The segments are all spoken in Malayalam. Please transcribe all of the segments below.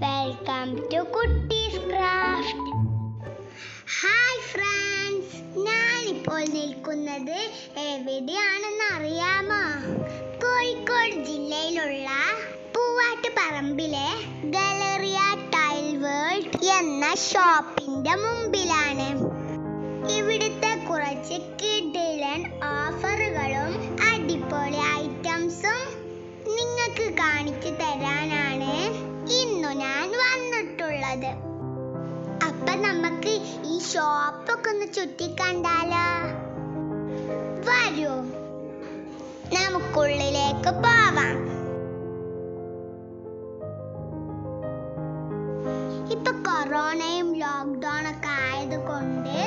Welcome to Kuttees craft hi friends ഞാനിപ്പോൾ നിൽക്കുന്നത് എവിടെയാണെന്ന് അറിയാമോ കോഴിക്കോട് ജില്ലയിലുള്ള പൂവാട്ടുപറമ്പിലെ ഗലറിയ ടൈൽ വേൾഡ് എന്ന ഷോപ്പിന്റെ മുമ്പിലാണ്. വന്നിട്ടുള്ളത് അപ്പൊ നമുക്ക് ഈ ഷോപ്പൊക്കെ ഒന്ന് ചുറ്റിക്കണ്ടാലോ വരൂ. നമുക്കുള്ളിലേക്ക് പോവാം. ഇപ്പൊ കൊറോണയും ലോക്ക്ഡൌൺ ഒക്കെ ആയതുകൊണ്ട്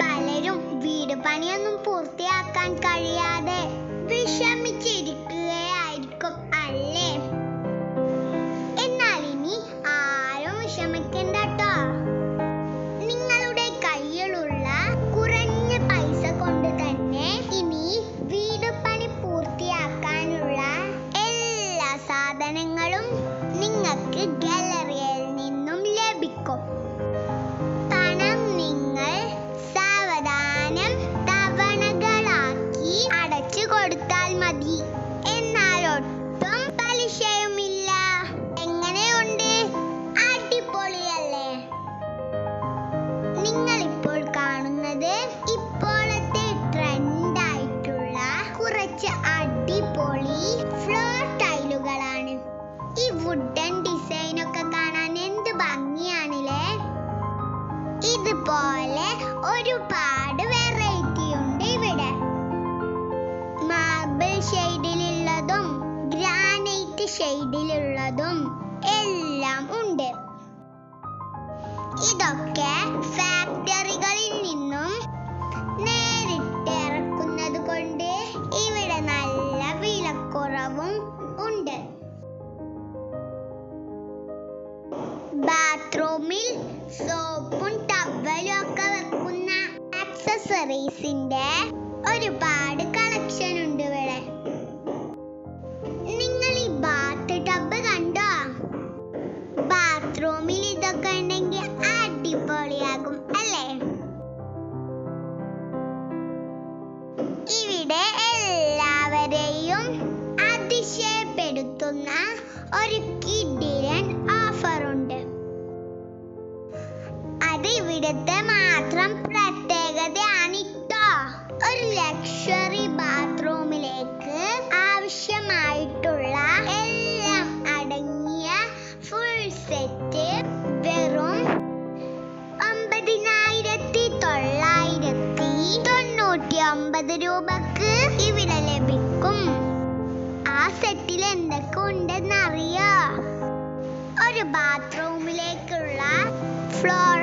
പലരും വീട് പണിയൊന്നും പൂർത്തിയാക്കാൻ കഴിയാതെ ഒരുപാട് വെറൈറ്റി ഉണ്ട് ഇവിടെ. മാർബിൾ ഷെയ്ഡിലുള്ളതും ഗ്രാനൈറ്റ് ഷെയ്ഡിലുള്ളതും എല്ലാം ഉണ്ട്. ഇതൊക്കെ ഫാക്ടറികളിൽ നിന്നും നേരിട്ട് ആക്സസറീസിന്റെ ഒരുപാട് കളക്ഷൻ ഉണ്ട് ഇവിടെ. നിങ്ങൾ ഈ ബാത്ത് ടബ് കണ്ടോ? ബാത്റൂമിൽ ഇതൊക്കെ ഉണ്ടെങ്കിൽ അടിപൊളിയാകും അല്ലേ? ഇവിടെ എല്ലാവരെയും അതിശയപ്പെടുത്തുന്ന ഒരു ലക്ഷറി ബാത്റൂമിലേക്ക് ആവശ്യമായിട്ടുള്ള എല്ലാം അടങ്ങിയ ഫുൾ സെറ്റ് വെറും ഒമ്പതിനായിരത്തി തൊള്ളായിരത്തി തൊണ്ണൂറ്റി ഒമ്പത് രൂപക്ക് ഇവിടെ ലഭിക്കും. ആ സെറ്റിൽ എന്തൊക്കെ ഉണ്ടെന്നറിയോ? ഒരു ബാത്റൂമിലേക്കുള്ള ഫ്ലോർ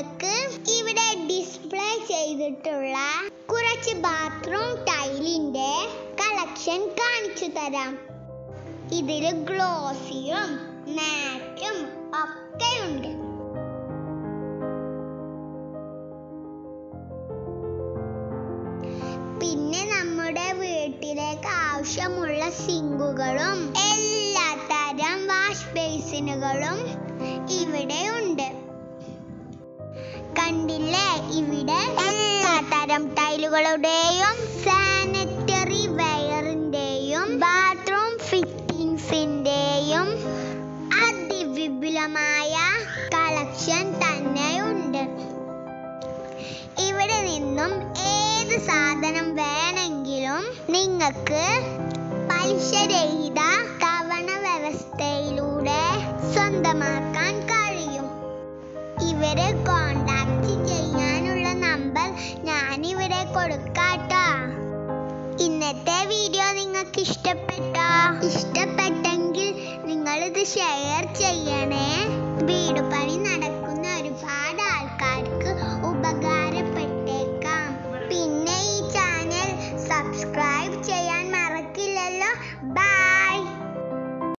നിങ്ങൾക്ക് ഇവിടെ ഡിസ്പ്ലേ ചെയ്തിട്ടുള്ള കുറച്ച് ബാത്റൂം ടൈലിന്റെ കളക്ഷൻ കാണിച്ചു തരാം. ഇതിൽ ഗ്ലോസിയും മാറ്റും ഒക്കെ ഉണ്ട് പിന്നെ നമ്മുടെ വീട്ടിലേക്ക് ആവശ്യമുള്ള സിങ്കുകളും എല്ലാ തരം വാഷ് ബേസിനുകളും ഇവിടെ ഉണ്ട്. കണ്ടില്ലേ. ഇവിടെ എല്ലാ തരം ടൈലുകളുടെയും സാനിറ്ററി വെയറിന്റെയും ബാത്റൂം ഫിറ്റിംഗ്സിന്റെയും അതിവിപുലമായ കളക്ഷൻ തന്നെയുണ്ട്. ഇവിടെ നിന്നും ഏത് സാധനം വേണമെങ്കിലും നിങ്ങൾക്ക് പലിശരഹിത കൊടുക്കാട്ടോ. ഇന്നത്തെ വീഡിയോ നിങ്ങൾക്ക് ഇഷ്ടപ്പെട്ടോ ഇഷ്ടപ്പെട്ടെങ്കിൽ നിങ്ങൾ ഇത് ഷെയർ ചെയ്യണേ.